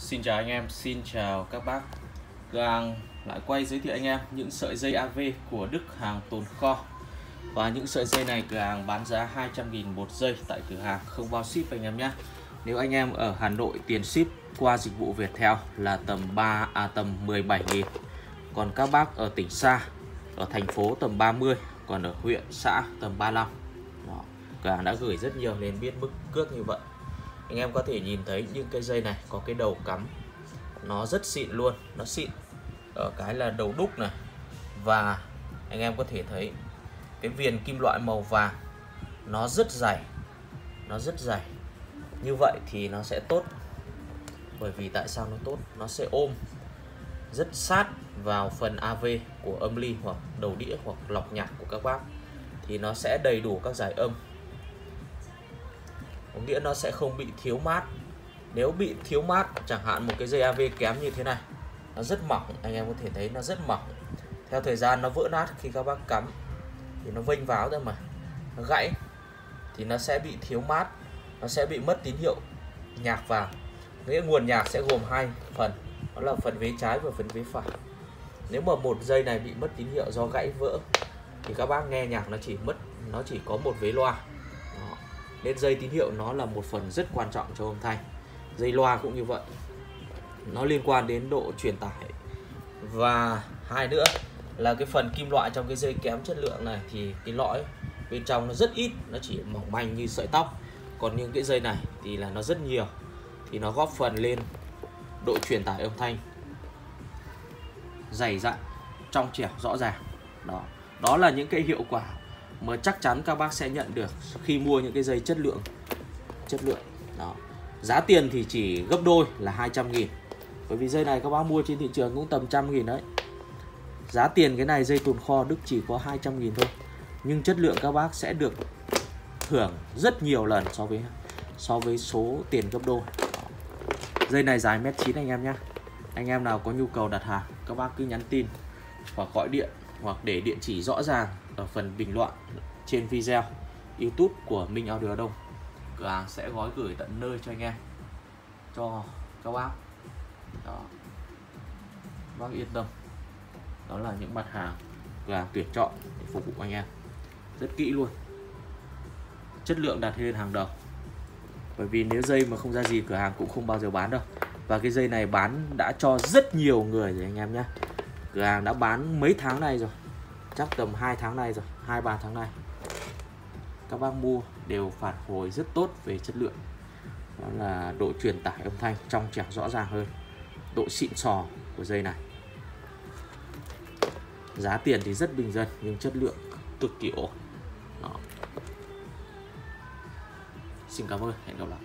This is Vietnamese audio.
Xin chào anh em, xin chào các bác. Gang lại quay giới thiệu anh em những sợi dây AV của Đức hàng tồn kho. Và những sợi dây này cửa hàng bán giá 200.000 một dây tại cửa hàng không bao ship anh em nhé. Nếu anh em ở Hà Nội tiền ship qua dịch vụ Viettel là tầm 3 à tầm 17.000 Còn các bác ở tỉnh xa, ở thành phố tầm 30 Còn ở huyện, xã tầm 35 Đó. Cửa hàng đã gửi rất nhiều nên biết mức cước như vậy anh em có thể nhìn thấy những cái dây này, có cái đầu cắm. Nó rất xịn luôn, nó xịn. Ở cái là đầu đúc này. Và anh em có thể thấy cái viền kim loại màu vàng, nó rất dày, nó rất dày. Như vậy thì nó sẽ tốt. Bởi vì tại sao nó tốt? Nó sẽ ôm rất sát vào phần AV của âm ly hoặc đầu đĩa hoặc lọc nhạc của các bác. Thì nó sẽ đầy đủ các giải âm có nghĩa nó sẽ không bị thiếu mát. Nếu bị thiếu mát, chẳng hạn một cái dây AV kém như thế này, nó rất mỏng, anh em có thể thấy nó rất mỏng. Theo thời gian nó vỡ nát khi các bác cắm, thì nó vênh váo ra mà. Nó gãy, thì nó sẽ bị thiếu mát, nó sẽ bị mất tín hiệu nhạc vào. Nghĩa nguồn nhạc sẽ gồm hai phần, đó là phần vế trái và phần vế phải. Nếu mà một dây này bị mất tín hiệu do gãy vỡ, thì các bác nghe nhạc nó chỉ mất, nó chỉ có một vế loa nên dây tín hiệu nó là một phần rất quan trọng cho âm thanh. Dây loa cũng như vậy. Nó liên quan đến độ truyền tải. Và hai nữa là cái phần kim loại trong cái dây kém chất lượng này thì cái lõi bên trong nó rất ít, nó chỉ mỏng manh như sợi tóc. Còn những cái dây này thì là nó rất nhiều, thì nó góp phần lên độ truyền tải âm thanh dày dặn, trong trẻo, rõ ràng. Đó. Đó là những cái hiệu quả mà chắc chắn các bác sẽ nhận được khi mua những cái dây chất lượng. Chất lượng, đó. Giá tiền thì chỉ gấp đôi là 200 nghìn. Bởi vì dây này các bác mua trên thị trường cũng tầm trăm nghìn đấy. Giá tiền cái này, dây tồn kho Đức chỉ có 200 nghìn thôi. Nhưng chất lượng các bác sẽ được hưởng rất nhiều lần so với so với số tiền gấp đôi. Dây này dài mét chín anh em nhé anh em nào có nhu cầu đặt hàng, các bác cứ nhắn tin hoặc gọi điện hoặc để địa chỉ rõ ràng ở phần bình luận trên video YouTube của Minh Audio Đông. Cửa hàng sẽ gói gửi tận nơi cho anh em, cho các bác. Đó. Bác yên tâm. Đó là những mặt hàng cửa hàng tuyển chọn để phục vụ anh em. Rất kỹ luôn. Chất lượng đạt lên hàng đầu. Bởi vì nếu dây mà không ra gì, cửa hàng cũng không bao giờ bán đâu. Và cái dây này bán đã cho rất nhiều người rồi anh em nhé. Cửa hàng đã bán mấy tháng nay rồi chắc tầm 2 tháng nay rồi, hai, ba tháng nay. Các bác mua đều phản hồi rất tốt về chất lượng. Đó là độ truyền tải âm thanh trong trẻo rõ ràng hơn. Độ xịn sò của dây này. Giá tiền thì rất bình dân, nhưng chất lượng cực kỳ ổn. Đó. xin cảm ơn, hẹn gặp lại.